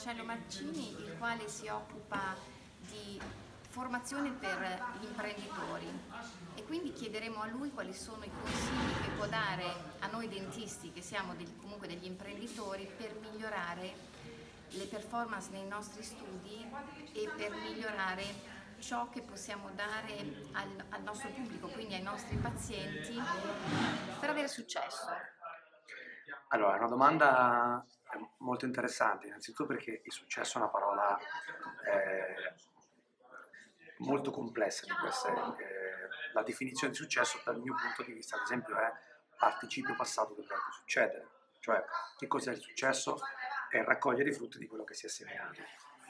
Marcello Marcini, il quale si occupa di formazione per gli imprenditori e quindi chiederemo a lui quali sono i consigli che può dare a noi dentisti che siamo degli, comunque degli imprenditori per migliorare le performance nei nostri studi e per migliorare ciò che possiamo dare al, al nostro pubblico, quindi ai nostri pazienti, per avere successo. Allora, una domanda molto interessante, innanzitutto perché il successo è una parola eh, molto complessa di per sé. Eh, la definizione di successo dal mio punto di vista, ad esempio, è participio passato del verbo succedere. Cioè, che cos'è il successo? È raccogliere i frutti di quello che si è seminato.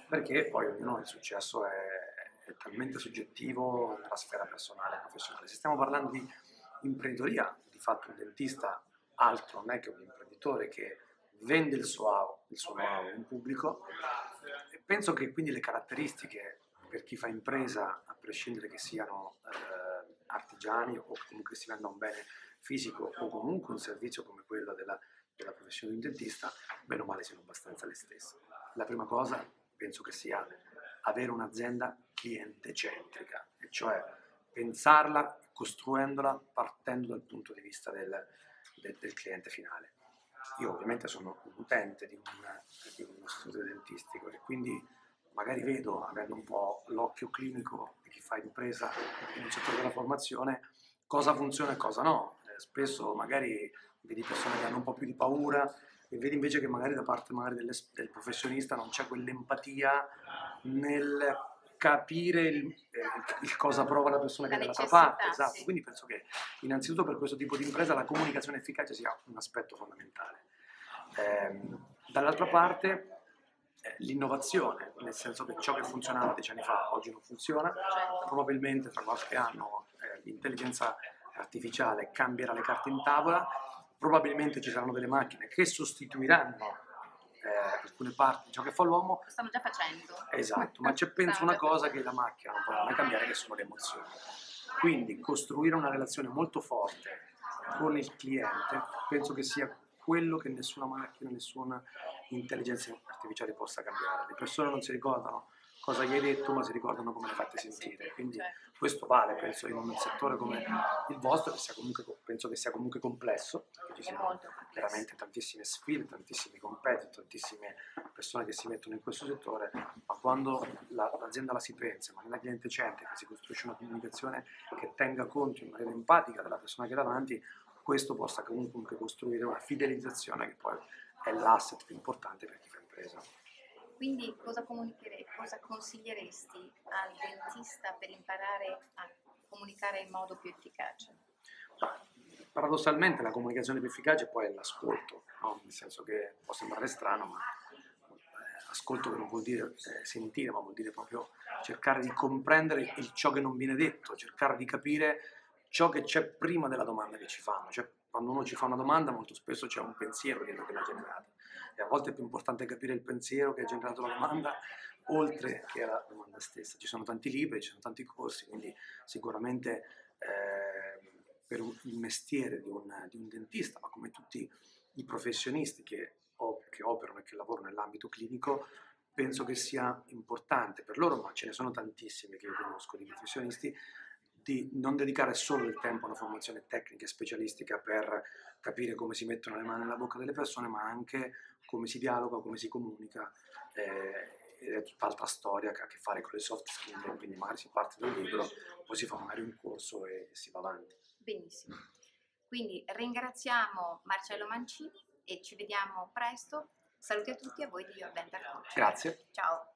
Perché poi ognuno il successo è, è talmente soggettivo nella sfera personale e professionale. Se stiamo parlando di imprenditoria, di fatto un dentista altro non è che un imprenditore che vende il suo, il suo know-how in pubblico. E penso che quindi le caratteristiche per chi fa impresa, a prescindere che siano eh, artigiani o comunque si venda un bene fisico o comunque un servizio come quello della, della professione di un dentista, bene o male siano abbastanza le stesse. La prima cosa penso che sia avere un'azienda cliente centrica, e cioè pensarla, costruendola partendo dal punto di vista del, del, del cliente finale. Io ovviamente sono un utente di, un, di uno studio dentistico e quindi magari vedo, avendo un po' l'occhio clinico di chi fa impresa nel settore della formazione, cosa funziona e cosa no. Eh, spesso magari vedi persone che hanno un po' più di paura e vedi invece che magari da parte magari del professionista non c'è quell'empatia nel capire il, eh, il, cosa prova la persona che è dall'altra parte. Esatto. Sì. Quindi penso che innanzitutto per questo tipo di impresa la comunicazione efficace sia un aspetto fondamentale. Eh, dall'altra parte eh, l'innovazione, nel senso che ciò che funzionava dieci anni fa oggi non funziona, Certo. probabilmente tra qualche anno eh, l'intelligenza artificiale cambierà le carte in tavola, probabilmente ci saranno delle macchine che sostituiranno alcune parti di ciò che fa l'uomo, Lo stanno già facendo. esatto, ma c'è penso una già cosa che la macchina non potrà mai cambiare, che sono le emozioni. Quindi costruire una relazione molto forte con il cliente penso che sia quello che nessuna macchina, nessuna intelligenza artificiale possa cambiare. Le persone non si ricordano cosa gli hai detto, ma si ricordano come le hai fatte sentire. Quindi Certo. questo vale, penso, in un settore come il vostro, che sia comunque, penso che sia comunque complesso, perché ci complesso. veramente tantissime sfide, tantissimi competitor, tantissime persone che si mettono in questo settore, ma quando la- l'azienda la si pensa, ma nella cliente centrica si costruisce una comunicazione che tenga conto in maniera empatica della persona che è davanti, questo possa comunque costruire una fidelizzazione che poi è l'asset più importante per chi fa impresa. Quindi cosa, cosa consiglieresti al dentista per imparare a comunicare in modo più efficace? Paradossalmente la comunicazione più efficace poi è l'ascolto, no? nel senso che può sembrare strano, ma eh, ascolto che non vuol dire eh, sentire, ma vuol dire proprio cercare di comprendere ciò che non viene detto, cercare di capire ciò che c'è prima della domanda che ci fanno. Cioè, quando uno ci fa una domanda molto spesso c'è un pensiero dietro che l'ha generata e a volte è più importante capire il pensiero che ha generato la domanda oltre che la domanda stessa. Ci sono tanti libri, ci sono tanti corsi, quindi sicuramente eh, per un- il mestiere di un, di un dentista, ma come tutti i professionisti che, che operano e che lavorano nell'ambito clinico, penso che sia importante per loro, ma ce ne sono tantissimi che io conosco di professionisti, di non dedicare solo del tempo a una formazione tecnica e specialistica per capire come si mettono le mani nella bocca delle persone, ma anche come si dialoga, come si comunica. eh, ed è tutt'altra storia che ha a che fare con le soft skill, quindi magari si parte da un libro, poi si fa magari un corso e si va avanti. Benissimo. Quindi ringraziamo Marcello Mancini e ci vediamo presto. Saluti a tutti e a voi di Your Dental Coach. Grazie. Ciao.